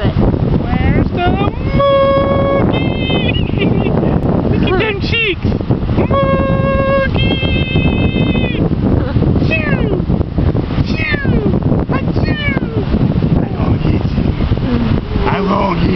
it. Where's the monkey? Look at them cheeks. Monkey. Shoo. Shoo. Achoo. I won't eat you. I won't eat